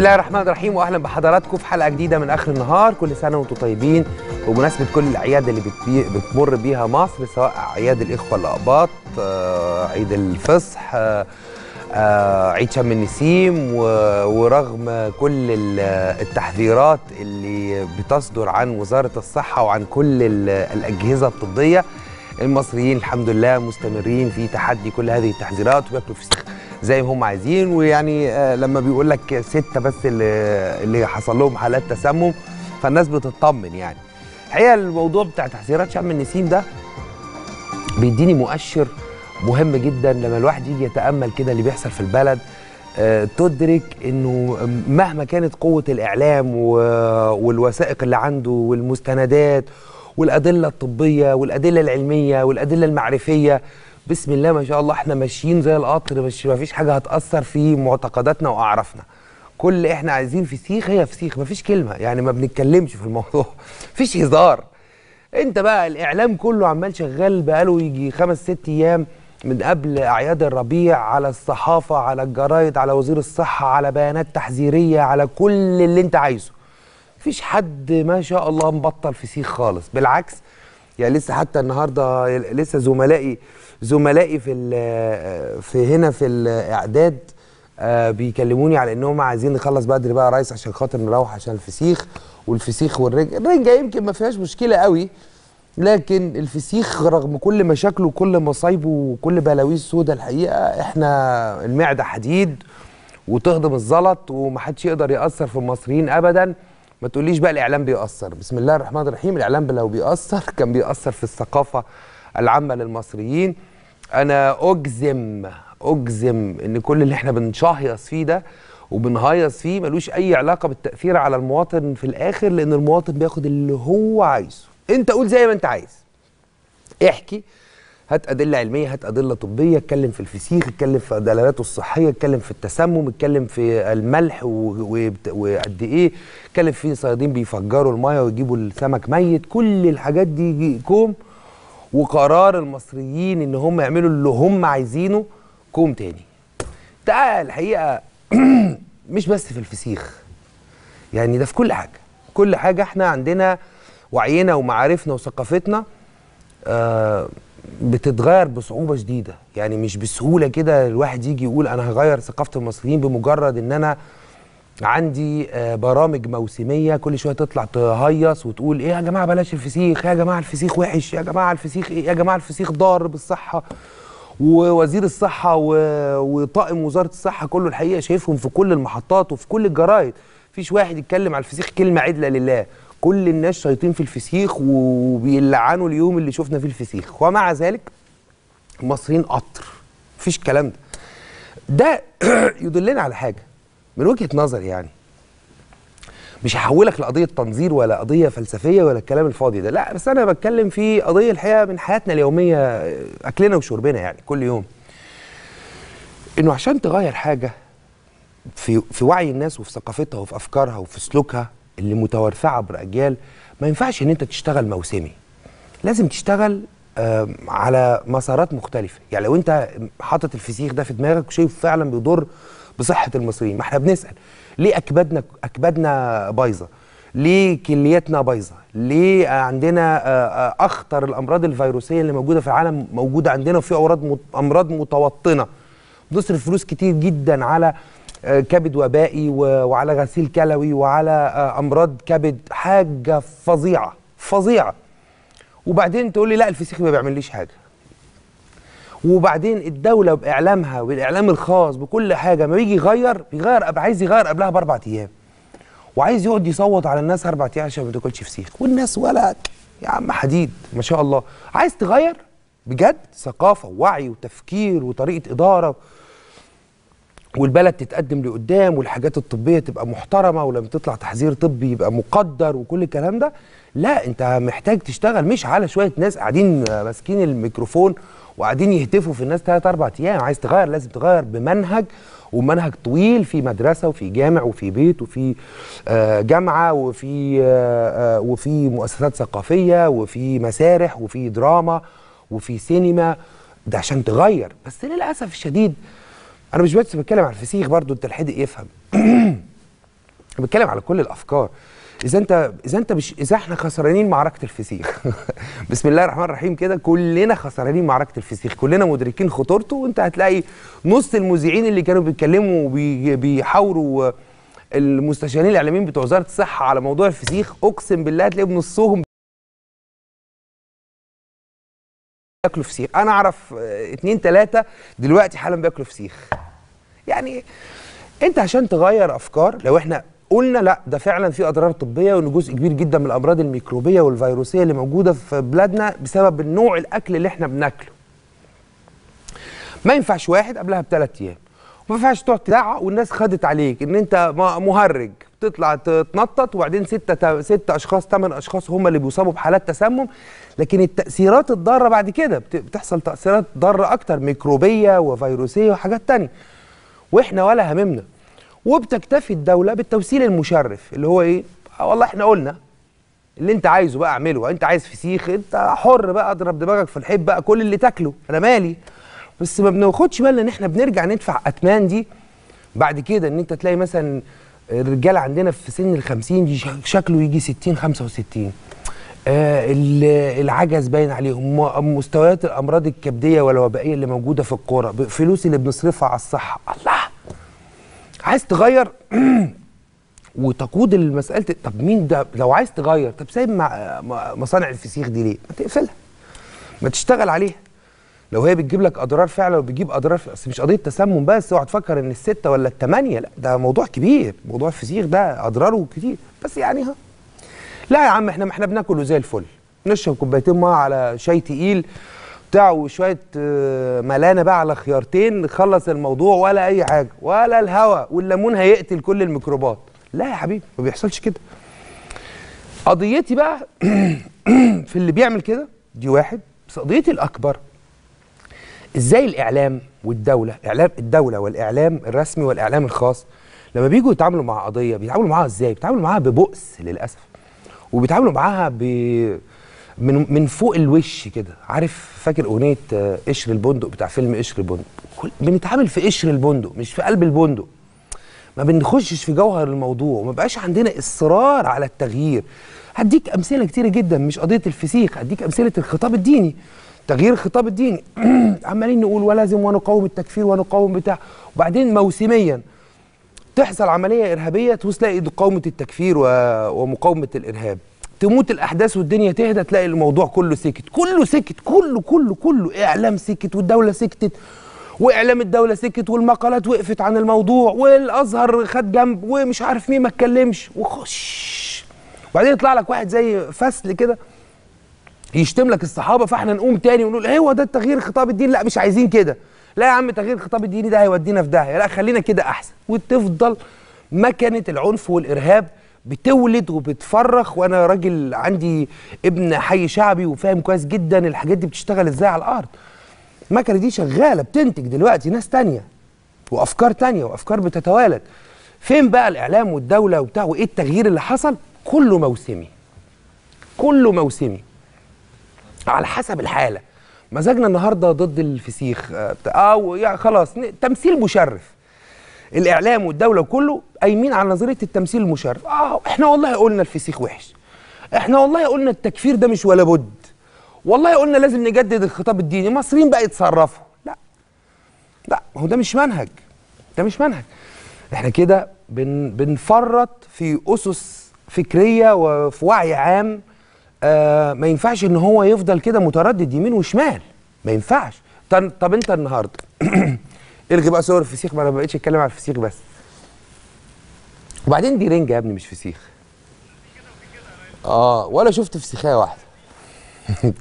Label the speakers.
Speaker 1: الله الرحمن الرحيم واهلا بحضراتكم في حلقة جديدة من آخر النهار. كل سنة وأنتم طيبين. بمناسبه كل الأعياد اللي بتمر بيها مصر سواء أعياد الإخوة الاقباط آه، عيد الفصح آه، آه، عيد شم النسيم ورغم كل ال- التحذيرات اللي بتصدر عن وزارة الصحة وعن كل ال- الأجهزة الطبية المصريين الحمد لله مستمرين في تحدي كل هذه التحذيرات. وبياكلوا فسيخ زي ما هم عايزين ويعني آه، لما بيقول لك ستة بس اللي, اللي حصل لهم حالات تسمم فالناس بتطمن يعني. الحقيقة الموضوع بتاع تحذيرات شم النسيم ده بيديني مؤشر مهم جدا لما الواحد يجي يتأمل كده اللي بيحصل في البلد. آه، تدرك إنه مهما كانت قوة الإعلام والوثائق اللي عنده والمستندات والأدلة الطبية والأدلة العلمية والأدلة المعرفية بسم الله ما شاء الله إحنا ماشيين زي القطر مش ما فيش حاجة هتأثر في معتقداتنا وأعرافنا. كل اللي إحنا عايزين فسيخ هي فسيخ ما فيش كلمة يعني ما بنتكلمش في الموضوع. مفيش هزار. انت بقى الإعلام كله عمال شغال بقاله يجي خمس ست أيام من قبل أعياد الربيع على الصحافة على الجرايد على وزير الصحة على بيانات تحذيرية على كل اللي انت عايزه. مفيش حد ما شاء الله مبطل فسيخ خالص. بالعكس يعني لسه حتى النهارده لسه زملائي زملائي في في هنا في الإعداد آه، بيكلموني على إنهم عايزين نخلص بدري بقى يا ريس عشان خاطر نروح عشان الفسيخ والفسيخ والرنجة. الرنجة يمكن ما فيهاش مشكلة قوي لكن الفسيخ رغم كل مشاكله وكل مصايبه وكل بلاويه السوداء الحقيقة إحنا المعدة حديد وتهضم الزلط ومحدش يقدر يأثر في المصريين أبدا. ما تقوليش بقى الإعلام بيأثر. بسم الله الرحمن الرحيم. الإعلام لو بيأثر كان بيأثر في الثقافة العامة للمصريين. أنا أجزم أجزم إن كل اللي إحنا بنشهيص فيه ده وبنهيص فيه ملوش أي علاقة بالتأثير على المواطن في الآخر لأن المواطن بياخد اللي هو عايزه. أنت قول زي ما أنت عايز. احكي هات أدلة علمية هات أدلة طبية اتكلم في الفسيخ اتكلم في دلالاته الصحية اتكلم في التسمم اتكلم في الملح وقد إيه اتكلم في صيادين بيفجروا المية ويجيبوا السمك ميت. كل الحاجات دي كوم. وقرار المصريين إن هم يعملوا اللي هم عايزينه كوم تاني. ده الحقيقة مش بس في الفسيخ. يعني ده في كل حاجة. كل حاجة إحنا عندنا وعينا ومعارفنا وثقافتنا آه، بتتغير بصعوبة شديده يعني مش بسهولة كده الواحد يجي يقول أنا هغير ثقافة المصريين بمجرد إن أنا عندي آه، برامج موسمية كل شوية تطلع تهيص وتقول إيه يا جماعة بلاش الفسيخ يا جماعة الفسيخ وحش يا جماعة الفسيخ إيه يا جماعة الفسيخ ضار بالصحة. ووزير الصحة. وطاقم وزارة الصحة كله الحقيقة شايفهم في كل المحطات وفي كل الجرايد مفيش واحد يتكلم على الفسيخ كلمة عدلة لله. كل الناس شايطين في الفسيخ وبيلعنوا اليوم اللي شفنا فيه الفسيخ. ومع ذلك المصريين قطر. مفيش الكلام ده. ده يدلنا على حاجة. من وجهة نظري يعني مش هحولك لقضية تنظير ولا قضية فلسفية ولا الكلام الفاضي ده. لا بس أنا بتكلم في قضية الحقيقة من حياتنا اليومية أكلنا وشربنا يعني كل يوم. إنه عشان تغير حاجة في في وعي الناس وفي ثقافتها وفي أفكارها وفي سلوكها اللي متوارثة عبر أجيال ما ينفعش إن أنت تشتغل موسمي. لازم تشتغل على مسارات مختلفة. يعني لو أنت حاطط الفسيخ ده في دماغك وشايف فعلا بيضر بصحة المصريين ما إحنا بنسأل. ليه أكبادنا أكبادنا بايظة؟ ليه كلياتنا بايظة؟ ليه عندنا أخطر الأمراض الفيروسية اللي موجودة في العالم موجودة عندنا وفي امراض أمراض متوطنة؟ بنصرف فلوس كتير جدا على كبد وبائي وعلى غسيل كلوي وعلى آه، أمراض كبد حاجة فظيعة فظيعة. وبعدين تقول لي لا الفسيخ ما بيعمليش حاجة. وبعدين الدولة بإعلامها والإعلام الخاص بكل حاجة ما بيجي يغير بيغير عايز يغير قبلها بأربع أيام. وعايز يقعد يصوت على الناس أربع أيام عشان ما تاكلش فسيخ. والناس ولا يا عم حديد ما شاء الله. عايز تغير؟ بجد؟ ثقافة ووعي وتفكير وطريقة إدارة والبلد تتقدم لقدام والحاجات الطبية تبقى محترمة ولما تطلع تحذير طبي يبقى مقدر وكل الكلام ده لا انت محتاج تشتغل مش على شوية ناس قاعدين آه، ماسكين الميكروفون وقاعدين يهتفوا في الناس ثلاث أربع أيام عايز تغير لازم تغير بمنهج ومنهج طويل في مدرسة وفي جامع وفي بيت وفي آه، جامعة وفي آه، وفي مؤسسات ثقافية وفي مسارح وفي دراما وفي سينما ده عشان تغير. بس للأسف الشديد أنا مش بس بتكلم على الفسيخ برضو أنت الحدق يفهم. بتكلم على كل الأفكار. إذا أنت إذا أنت مش إذا إحنا خسرانين معركة الفسيخ. بسم الله الرحمن الرحيم كده كلنا خسرانين معركة الفسيخ. كلنا مدركين خطورته وأنت هتلاقي نص المذيعين اللي كانوا بيتكلموا وبيحاوروا المستشارين الإعلاميين بتوع وزارة الصحة على موضوع الفسيخ. أقسم بالله هتلاقي نصهم بياكلوا فسيخ. أنا أعرف آه، اتنين تلاتة دلوقتي حالا بياكلوا فسيخ. يعني أنت عشان تغير أفكار لو إحنا قلنا لأ ده فعلا في أضرار طبية وإن جزء كبير جدا من الأمراض الميكروبية والفيروسية اللي موجودة في بلادنا بسبب النوع الأكل اللي إحنا بناكله. ما ينفعش واحد قبلها بثلاث أيام. وما ينفعش تقعد تدعق والناس خدت عليك إن أنت مهرج. تطلع تتنطط وبعدين ستة ستة أشخاص ثمان أشخاص هم اللي بيصابوا بحالات تسمم. لكن التأثيرات الضارة بعد كده بت- بتحصل تأثيرات ضارة أكتر ميكروبية وفيروسية وحاجات تانية. وإحنا ولا هممنا. وبتكتفي الدولة بالتوسيل المشرف اللي هو إيه؟ آه والله إحنا قلنا اللي أنت عايزه بقى اعمله. أنت عايز فسيخ أنت حر بقى اضرب دماغك في الحيط بقى كل اللي تاكله. أنا مالي. بس ما بناخدش بالنا إن إحنا بنرجع ندفع أتمان دي بعد كده إن أنت تلاقي مثلا الرجال عندنا في سن ال 50 يجي شك- شكله يجي 60 65 آه ال- العجز باين عليهم مستويات الأمراض الكبدية والوبائية اللي موجودة في القرى فلوس اللي بنصرفها على الصحة. الله! عايز تغير؟ وتقود المسألة طب مين ده؟ لو عايز تغير طب سايب مصانع الفسيخ دي ليه؟ ما تقفلها. ما تشتغل عليها. لو هي بتجيب لك أضرار فعلا وبتجيب أضرار اصل مش قضية تسمم بس اوعى تفكر إن الستة ولا الثمانيه لا ده موضوع كبير موضوع الفسيخ ده أضراره كتير بس يعني ها لا يا عم إحنا ما إحنا بناكل زي الفل. نشرب كوبايتين مية على شاي تقيل بتاع وشوية آه، ملانه بقى على خيارتين نخلص الموضوع ولا أي حاجة ولا الهواء والليمون هيقتل كل الميكروبات. لا يا حبيبي ما بيحصلش كده. قضيتي بقى في اللي بيعمل كده دي واحد بس قضيتي الأكبر. إزاي الإعلام والدولة إعلام الدولة والإعلام الرسمي والإعلام الخاص لما بيجوا يتعاملوا مع قضية بيتعاملوا معاها إزاي؟ بيتعاملوا معاها ببؤس للأسف وبيتعاملوا معاها ب من من فوق الوش كده. عارف فاكر أغنية قشر البندق بتاع فيلم قشر البندق؟ بنتعامل في قشر البندق مش في قلب البندق. ما بنخشش في جوهر الموضوع وما بقاش عندنا إصرار على التغيير. هديك أمثلة كتيرة جدا مش قضية الفسيخ هديك أمثلة الخطاب الديني. تغيير الخطاب الديني عمالين نقول ولازم ونقاوم التكفير ونقاوم بتاع. وبعدين موسميا تحصل عملية إرهابية تلاقي مقاومه التكفير. ومقاومة الإرهاب. تموت الأحداث والدنيا تهدى تلاقي الموضوع كله سكت. كله سكت كله كله كله. إعلام سكت والدولة سكتت وإعلام الدولة سكت والمقالات وقفت عن الموضوع والأزهر خد جنب ومش عارف مين ما اتكلمش. وخش. وبعدين يطلع لك واحد زي فصل كده. يشتم لك الصحابة فاحنا نقوم تاني ونقول هو ده التغيير خطاب الدين. لا مش عايزين كده. لا يا عم تغيير الخطاب الديني ده هيودينا في داهية. لا خلينا كده أحسن. وتفضل مكنة العنف والإرهاب بتولد وبتفرخ وأنا راجل عندي ابن حي شعبي وفاهم كويس جدا الحاجات دي بتشتغل إزاي على الأرض. المكنة دي شغالة بتنتج دلوقتي ناس تانية وأفكار تانية وأفكار بتتوالد. فين بقى الإعلام والدولة وبتاع؟ وإيه التغيير اللي حصل؟ كله موسمي. كله موسمي. على حسب الحالة. مزاجنا النهارده ضد الفسيخ آه، بتاع- أو يعني خلاص تمثيل مشرف. الإعلام والدولة كله قايمين على نظرية التمثيل المشرف. آه إحنا والله قلنا الفسيخ وحش. إحنا والله قلنا التكفير ده مش ولا بد. والله قلنا لازم نجدد الخطاب الديني. المصريين بقى يتصرفوا. لا. لا هو ده مش منهج. ده مش منهج. إحنا كده بن بنفرط في أسس فكرية وفي وعي عام آه ما ينفعش إن هو يفضل كده متردد يمين وشمال. ما ينفعش. طب, أنت النهارده الغي بقى صور الفسيخ ما أنا ما بقتش أتكلم على الفسيخ بس. وبعدين دي رنجة يا ابني مش فسيخ. آه ولا شفت فسيخايه واحدة.